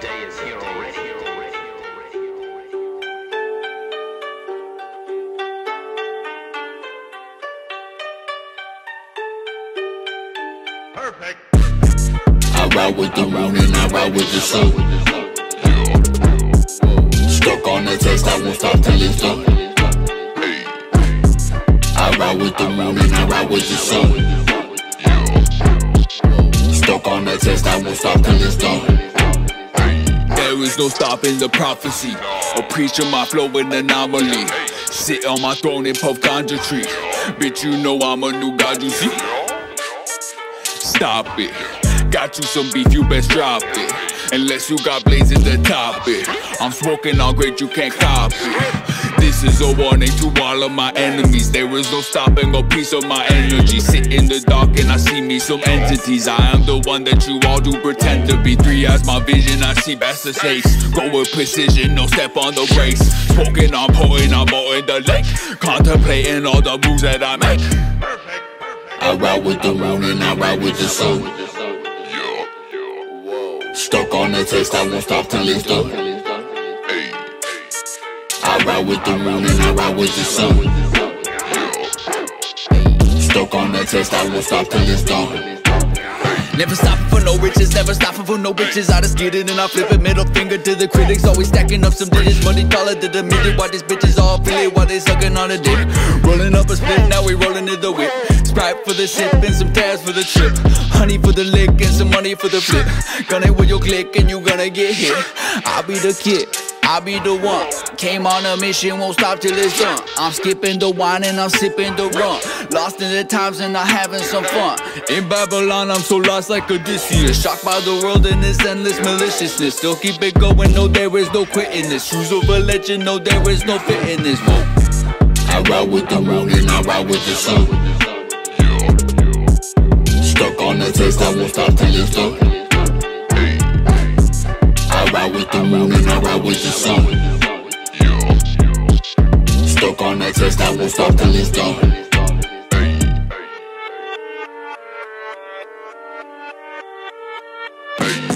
day is here already. Perfect. I ride with the moon and I ride with the sun. Stuck on the test, I won't stop till it's done. I ride with the moon and I ride with the sun. Stuck on the test, I won't stop till it's done. There is no stopping the prophecy. A preacher, my flow an anomaly. Sit on my throne and puff ganja tree. Bitch, you know I'm a new god, you see? Stop it. Got you some beef, you best drop it. Unless you got blazing the top it. I'm smoking all great, you can't copy. This is a warning to all of my enemies. There is no stopping a piece of my energy. Sit in the dark and I see me some entities. I am the one that you all do pretend to be. Three eyes, my vision, I see best the shapes. Go with precision, no step on the brakes. Smoking, I'm pouring, I'm in the lake. Contemplating all the moves that I make. I ride with the moon and I ride with the sun. Stuck on the test, I won't stop till it's done. I ride with the moon and I ride with the sun. Stuck on that test, I won't stop till it's done. Never stopping for no riches, never stopping for no bitches. I just get it and I flip it. Middle finger to the critics, always stacking up some digits. Money taller than the midget. Why these bitches all feel it while they sucking on a dick? Rolling up a split, now we rolling in the whip. Sprite for the sip and some tabs for the trip. Honey for the lick and some money for the flip. Gonna with your click and you gonna get hit. I'll be the kid. I'll be the one. Came on a mission, won't stop till it's done. I'm skipping the wine and I'm sipping the rum. Lost in the times and I'm having some fun. In Babylon, I'm so lost like Odysseus. Shocked by the world and its endless maliciousness. Still keep it going, no, there is no quitting this. Shoes of a legend, no, there is no fitting this. Whoa. I ride with the moon and I ride with the sun. Stuck on the test, I won't stop till it's done. I ride with the moon and I ride with the sun. Stuck on the test, I won't stop till it's done. Hey.